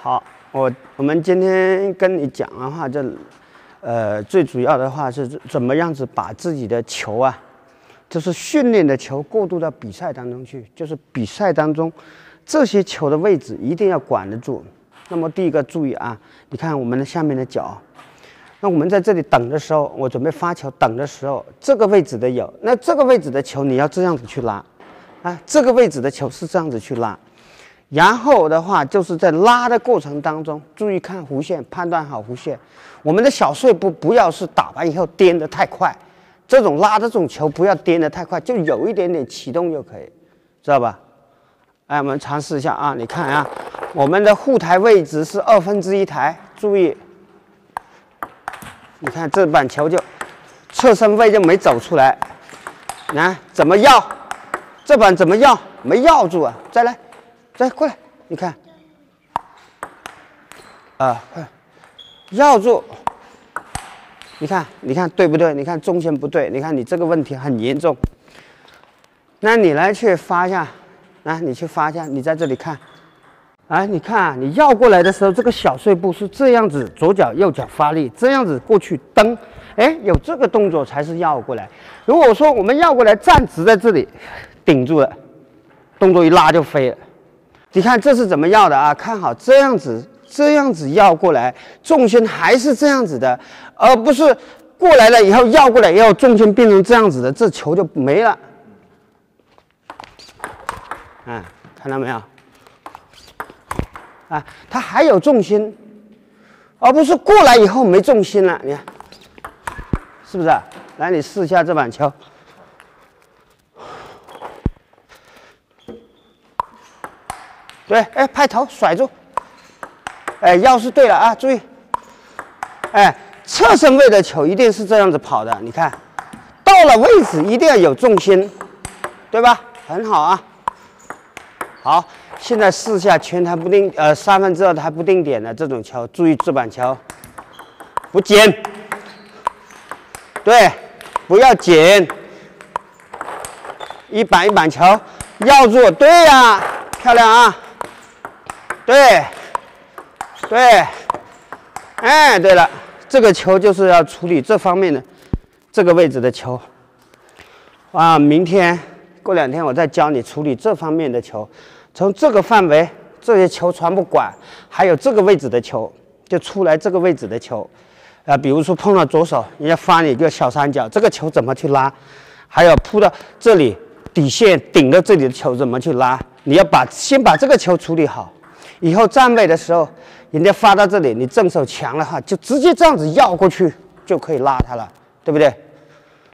好，我我们今天跟你讲的话，就呃最主要的话是怎么样子把自己的球啊，就是训练的球过渡到比赛当中去，就是比赛当中这些球的位置一定要管得住。那么第一个注意啊，你看我们的下面的脚，那我们在这里等的时候，我准备发球等的时候，这个位置的有，那这个位置的球你要这样子去拉，啊，这个位置的球是这样子去拉。然后的话，就是在拉的过程当中，注意看弧线，判断好弧线。我们的小碎步不要是打完以后颠得太快，这种拉的这种球不要颠得太快，就有一点点启动就可以，知道吧？哎，我们尝试一下啊，你看啊，我们的护台位置是二分之一台，注意，你看这板球就侧身位就没走出来，来怎么要？这板怎么要？没要住啊，再来。再过来，你看，啊，快，绕住，你看，你看对不对？你看中线不对，你看你这个问题很严重。那你来去发一下，来，你去发一下，你在这里看，哎，你看，你绕过来的时候，这个小碎步是这样子，左脚右脚发力，这样子过去蹬，哎，有这个动作才是绕过来。如果说我们绕过来站直在这里，顶住了，动作一拉就飞了。你看这是怎么要的啊？看好这样子，这样子要过来，重心还是这样子的，而不是过来了以后要过来以后重心变成这样子的，这球就没了。啊，看到没有？啊，它还有重心，而不是过来以后没重心了。你看，是不是？来，你试一下这板球。对，哎，拍头甩住，哎，腰是对了啊，注意，哎，侧身位的球一定是这样子跑的，你看，到了位置一定要有重心，对吧？很好啊，好，现在试下全台不定，呃，三分之二台不定点的这种球，注意这板球，不捡，对，不要捡，一板一板球，要住，对呀，漂亮啊。对，对，哎，对了，这个球就是要处理这方面的这个位置的球啊。明天过两天我再教你处理这方面的球，从这个范围这些球全部管，还有这个位置的球就出来这个位置的球啊。比如说碰到左手，人家发你一个小三角，这个球怎么去拉？还有扑到这里底线顶到这里的球怎么去拉？你要把先把这个球处理好。以后站位的时候，人家发到这里，你正手强了哈，就直接这样子绕过去就可以拉他了，对不对？